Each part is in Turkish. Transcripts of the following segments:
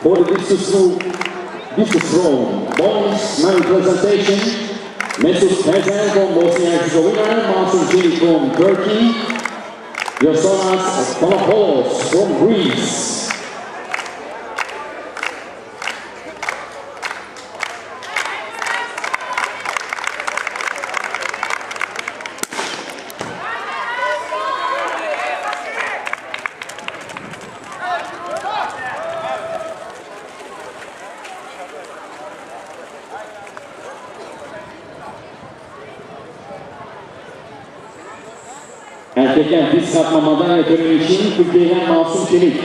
For the discus throw, bonus man presentation, Mesut Tezel from Bosnia and Herzegovina, Masum Cilic from Turkey, Yosonas Panapoulos from Greece. Diz kapma madalya töreni için Türkiye'den Masum Çelik.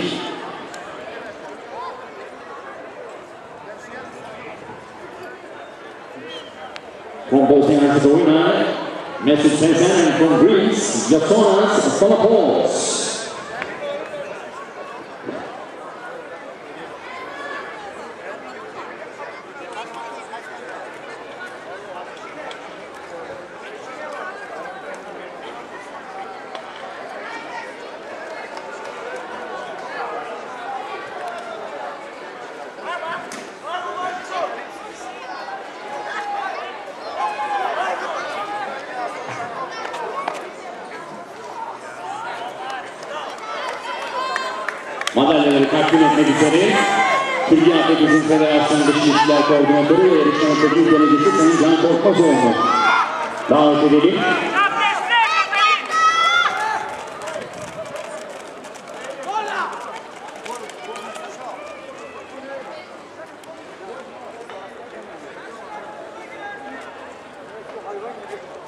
From Bosnia Herzegovina, Mesut Tezel from Greece, Yasonas Panapoulos. Madalyaları takdim etmek üzere Türkiye Atletizm Federasyonu Dış İlişkiler Koordinatörü ve yarışmanın teknik delegesi Sayın Can Korkmazoğlu. Davet edelim. And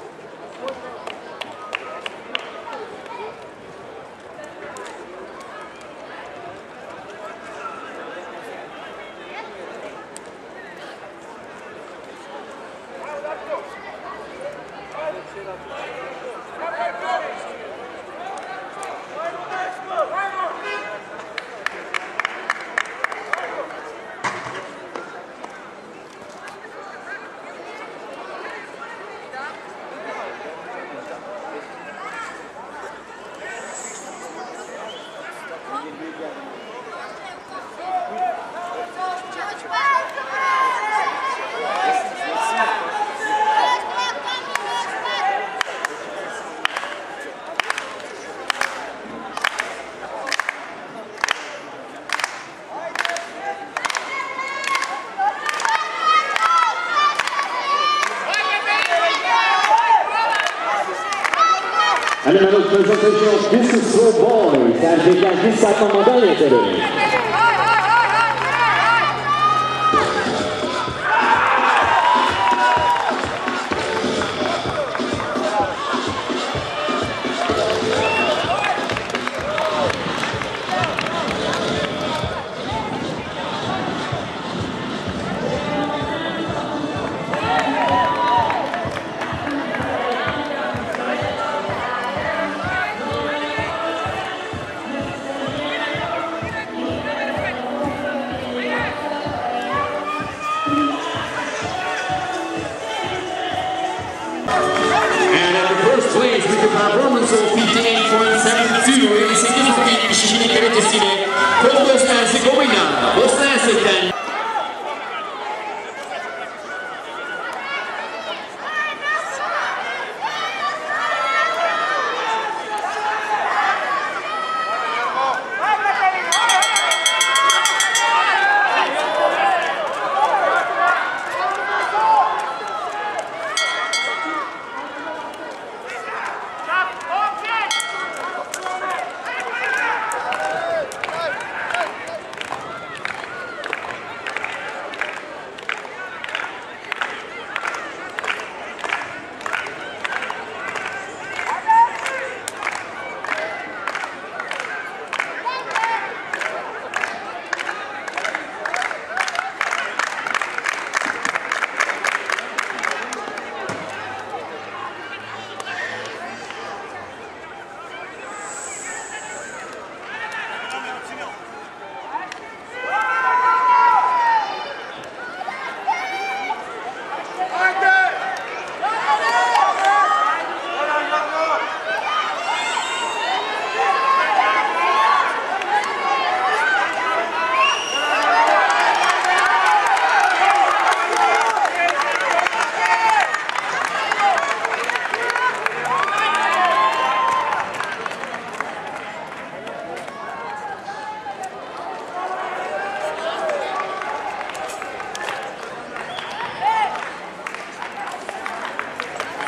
a medal presentation of Discus Throw Boys. Erkekler diz kapma madalya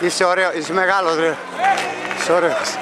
Είσαι ωραίο, είσαι μεγάλος ρε. Είσαι ωραίος.